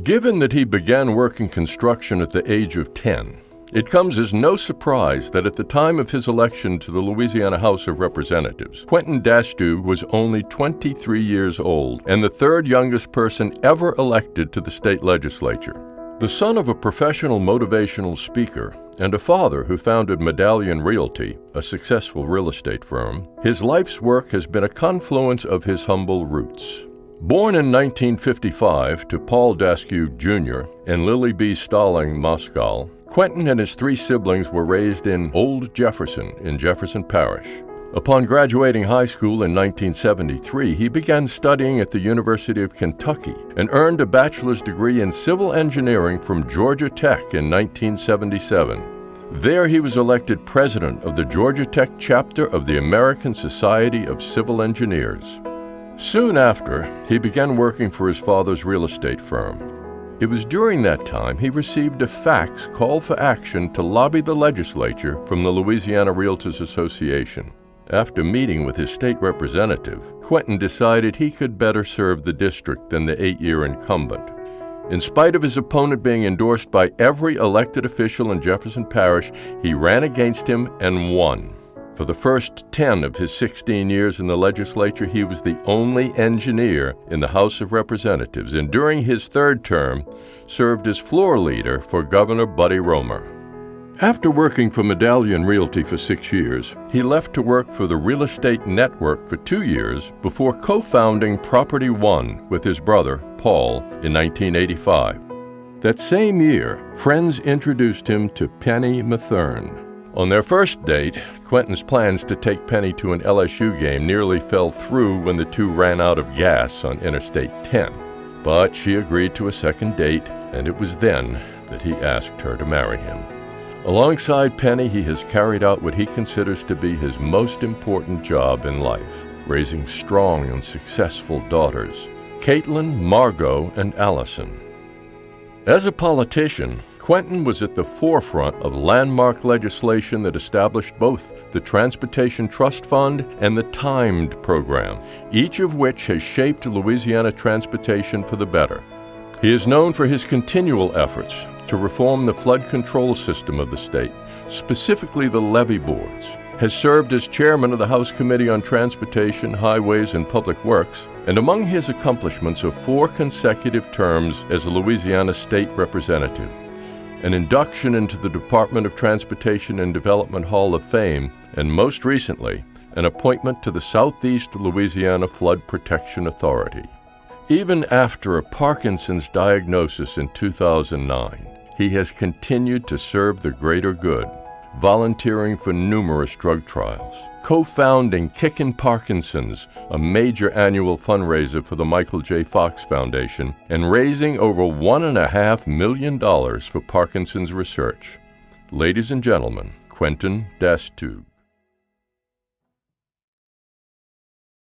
Given that he began working construction at the age of 10, it comes as no surprise that at the time of his election to the Louisiana House of Representatives, Quentin Dastugue was only 23 years old and the third youngest person ever elected to the state legislature. The son of a professional motivational speaker and a father who founded Medallion Realty, a successful real estate firm, his life's work has been a confluence of his humble roots. Born in 1955 to Paul Dastugue Jr. and Lily B. Stalling Moscal, Quentin and his three siblings were raised in Old Jefferson in Jefferson Parish. Upon graduating high school in 1973, he began studying at the University of Kentucky and earned a bachelor's degree in civil engineering from Georgia Tech in 1977. There, he was elected president of the Georgia Tech chapter of the American Society of Civil Engineers. Soon after, he began working for his father's real estate firm. It was during that time he received a fax call for action to lobby the legislature from the Louisiana Realtors Association. After meeting with his state representative, Quentin decided he could better serve the district than the eight year incumbent. In spite of his opponent being endorsed by every elected official in Jefferson Parish, he ran against him and won. For the first 10 of his 16 years in the legislature, he was the only engineer in the House of Representatives, and during his third term, served as floor leader for Governor Buddy Roemer. After working for Medallion Realty for six years, he left to work for the Real Estate Network for two years before co founding Property One with his brother, Paul, in 1985. That same year, friends introduced him to Penny Matherne. On their first date, Quentin's plans to take Penny to an LSU game nearly fell through when the two ran out of gas on Interstate 10. But she agreed to a second date, and it was then that he asked her to marry him. Alongside Penny, he has carried out what he considers to be his most important job in life raising strong and successful daughters Caitlin, Margot, and Allison. As a politician, Quentin was at the forefront of landmark legislation that established both the Transportation Trust Fund and the TIMED program, each of which has shaped Louisiana transportation for the better. He is known for his continual efforts to reform the flood control system of the state, specifically the levee boards, has served as chairman of the House Committee on Transportation, Highways, and Public Works, and among his accomplishments are four consecutive terms as a Louisiana State Representative an induction into the Department of Transportation and Development Hall of Fame, and most recently, an appointment to the Southeast Louisiana Flood Protection Authority. Even after a Parkinson's diagnosis in 2009, he has continued to serve the greater good volunteering for numerous drug trials, co founding Kickin' Parkinson's, a major annual fundraiser for the Michael J. Fox Foundation, and raising over $1.5 million for Parkinson's research. Ladies and gentlemen, Quentin Dastugue.